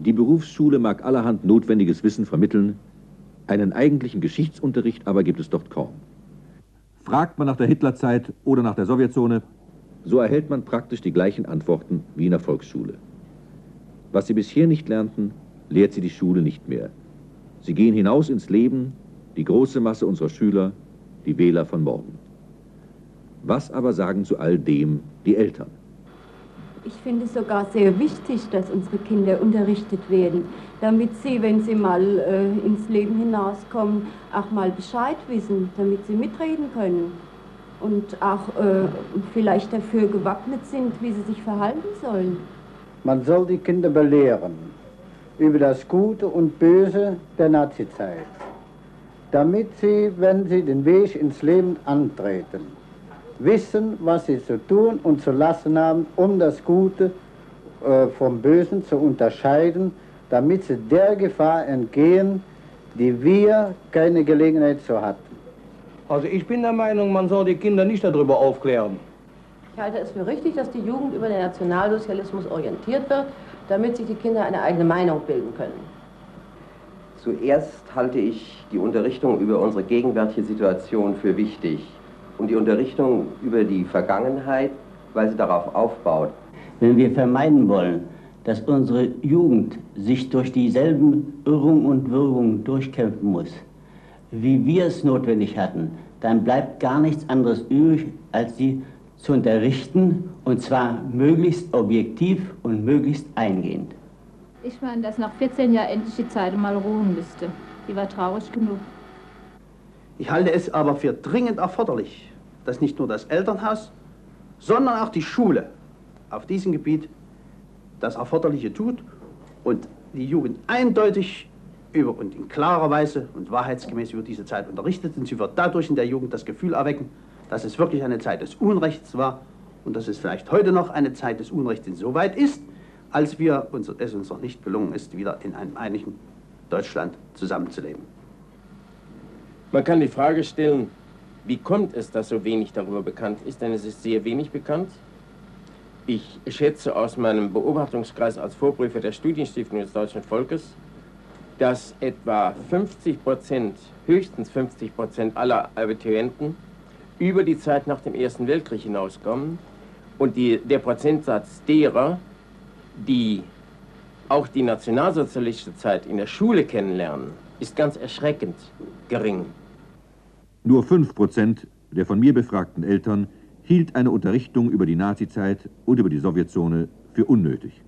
Die Berufsschule mag allerhand notwendiges Wissen vermitteln, einen eigentlichen Geschichtsunterricht aber gibt es dort kaum. Fragt man nach der Hitlerzeit oder nach der Sowjetzone, so erhält man praktisch die gleichen Antworten wie in der Volksschule. Was sie bisher nicht lernten, lehrt sie die Schule nicht mehr. Sie gehen hinaus ins Leben, die große Masse unserer Schüler, die Wähler von morgen. Was aber sagen zu all dem die Eltern? Ich finde es sogar sehr wichtig, dass unsere Kinder unterrichtet werden, damit sie, wenn sie mal äh, ins Leben hinauskommen, auch mal Bescheid wissen, damit sie mitreden können und auch äh, vielleicht dafür gewappnet sind, wie sie sich verhalten sollen. Man soll die Kinder belehren über das Gute und Böse der Nazizeit, damit sie, wenn sie den Weg ins Leben antreten, wissen, was sie zu tun und zu lassen haben, um das Gute äh, vom Bösen zu unterscheiden, damit sie der Gefahr entgehen, die wir keine Gelegenheit zu hatten. Also ich bin der Meinung, man soll die Kinder nicht darüber aufklären. Ich halte es für richtig, dass die Jugend über den Nationalsozialismus orientiert wird, damit sich die Kinder eine eigene Meinung bilden können. Zuerst halte ich die Unterrichtung über unsere gegenwärtige Situation für wichtig und die Unterrichtung über die Vergangenheit, weil sie darauf aufbaut. Wenn wir vermeiden wollen, dass unsere Jugend sich durch dieselben Irrungen und Wirkungen durchkämpfen muss, wie wir es notwendig hatten, dann bleibt gar nichts anderes übrig, als sie zu unterrichten, und zwar möglichst objektiv und möglichst eingehend. Ich meine, dass nach 14 Jahren endlich die Zeit mal ruhen müsste. Die war traurig genug. Ich halte es aber für dringend erforderlich, dass nicht nur das Elternhaus, sondern auch die Schule auf diesem Gebiet das Erforderliche tut und die Jugend eindeutig über und in klarer Weise und wahrheitsgemäß über diese Zeit unterrichtet. Und sie wird dadurch in der Jugend das Gefühl erwecken, dass es wirklich eine Zeit des Unrechts war und dass es vielleicht heute noch eine Zeit des Unrechts insoweit ist, als wir uns, es uns noch nicht gelungen ist, wieder in einem einigen Deutschland zusammenzuleben. Man kann die Frage stellen, wie kommt es, dass so wenig darüber bekannt ist? Denn es ist sehr wenig bekannt. Ich schätze aus meinem Beobachtungskreis als Vorprüfer der Studienstiftung des deutschen Volkes, dass etwa 50 Prozent, höchstens 50 Prozent aller Abiturienten über die Zeit nach dem Ersten Weltkrieg hinauskommen und die, der Prozentsatz derer, die auch die nationalsozialistische Zeit in der Schule kennenlernen, ist ganz erschreckend gering. Nur 5% der von mir befragten Eltern hielt eine Unterrichtung über die Nazizeit und über die Sowjetzone für unnötig.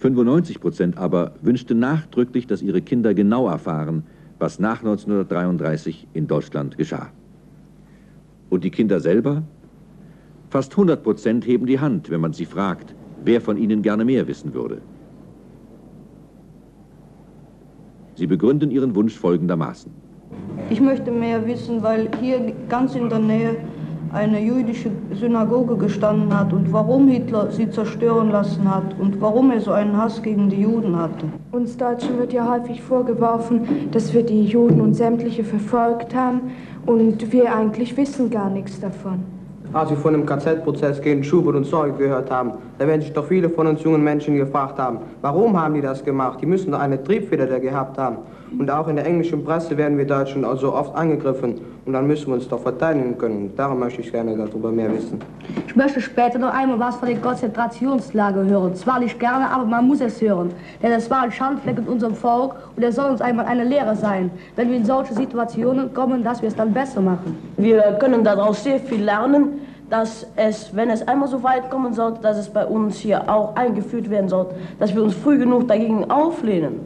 95% aber wünschten nachdrücklich, dass ihre Kinder genau erfahren, was nach 1933 in Deutschland geschah. Und die Kinder selber? Fast 100% heben die Hand, wenn man sie fragt, wer von ihnen gerne mehr wissen würde. Sie begründen ihren Wunsch folgendermaßen. Ich möchte mehr wissen, weil hier ganz in der Nähe eine jüdische Synagoge gestanden hat und warum Hitler sie zerstören lassen hat und warum er so einen Hass gegen die Juden hatte. Uns Deutschen wird ja häufig vorgeworfen, dass wir die Juden und sämtliche verfolgt haben und wir eigentlich wissen gar nichts davon. Als wir von dem KZ-Prozess gegen Schubert und Sorge gehört haben, da werden sich doch viele von uns jungen Menschen gefragt haben, warum haben die das gemacht? Die müssen doch eine Triebfeder da gehabt haben. Und auch in der englischen Presse werden wir Deutschen also oft angegriffen. Und dann müssen wir uns doch verteidigen können. Darum möchte ich gerne darüber mehr wissen. Ich möchte später noch einmal was von den Konzentrationslager hören. Zwar nicht gerne, aber man muss es hören. Denn es war ein Schandfleck in unserem Volk und es soll uns einmal eine Lehre sein, wenn wir in solche Situationen kommen, dass wir es dann besser machen. Wir können daraus sehr viel lernen dass es, wenn es einmal so weit kommen sollte, dass es bei uns hier auch eingeführt werden soll, dass wir uns früh genug dagegen auflehnen.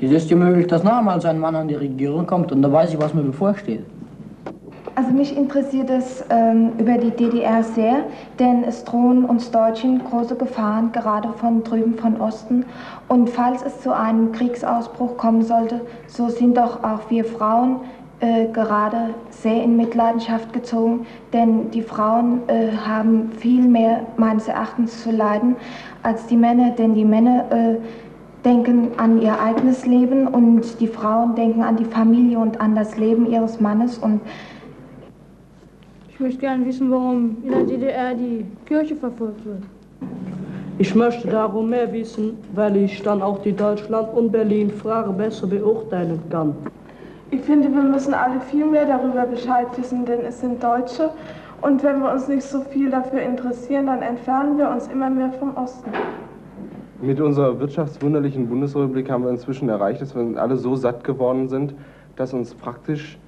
Es ist ja möglich, dass nochmals ein Mann an die Regierung kommt und da weiß ich, was mir bevorsteht. Also mich interessiert es ähm, über die DDR sehr, denn es drohen uns Deutschen große Gefahren, gerade von drüben von Osten. Und falls es zu einem Kriegsausbruch kommen sollte, so sind doch auch wir Frauen äh, gerade sehr in Mitleidenschaft gezogen, denn die Frauen äh, haben viel mehr meines Erachtens zu leiden als die Männer, denn die Männer äh, denken an ihr eigenes Leben und die Frauen denken an die Familie und an das Leben ihres Mannes. Und ich möchte gerne wissen, warum in der DDR die Kirche verfolgt wird. Ich möchte darum mehr wissen, weil ich dann auch die Deutschland- und Berlin-Frage besser beurteilen kann. Ich finde, wir müssen alle viel mehr darüber Bescheid wissen, denn es sind Deutsche. Und wenn wir uns nicht so viel dafür interessieren, dann entfernen wir uns immer mehr vom Osten. Mit unserer wirtschaftswunderlichen Bundesrepublik haben wir inzwischen erreicht, dass wir alle so satt geworden sind, dass uns praktisch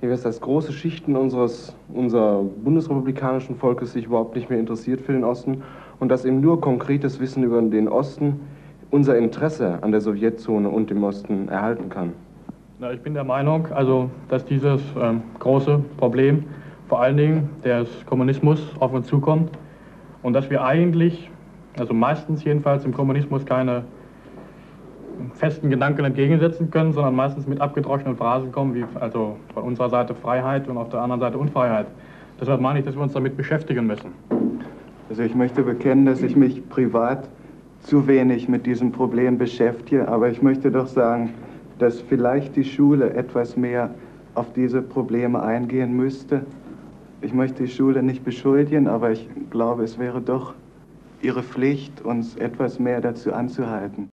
wie das heißt, große Schichten unseres, unserer bundesrepublikanischen Volkes sich überhaupt nicht mehr interessiert für den Osten und dass eben nur konkretes Wissen über den Osten unser Interesse an der Sowjetzone und dem Osten erhalten kann. Na, ich bin der Meinung, also, dass dieses ähm, große Problem vor allen Dingen des Kommunismus auf uns zukommt und dass wir eigentlich, also meistens jedenfalls im Kommunismus keine festen Gedanken entgegensetzen können, sondern meistens mit abgedroschenen Phrasen kommen, wie also von unserer Seite Freiheit und auf der anderen Seite Unfreiheit. Deshalb meine ich, dass wir uns damit beschäftigen müssen. Also ich möchte bekennen, dass ich mich privat zu wenig mit diesem Problem beschäftige, aber ich möchte doch sagen, dass vielleicht die Schule etwas mehr auf diese Probleme eingehen müsste. Ich möchte die Schule nicht beschuldigen, aber ich glaube, es wäre doch ihre Pflicht, uns etwas mehr dazu anzuhalten.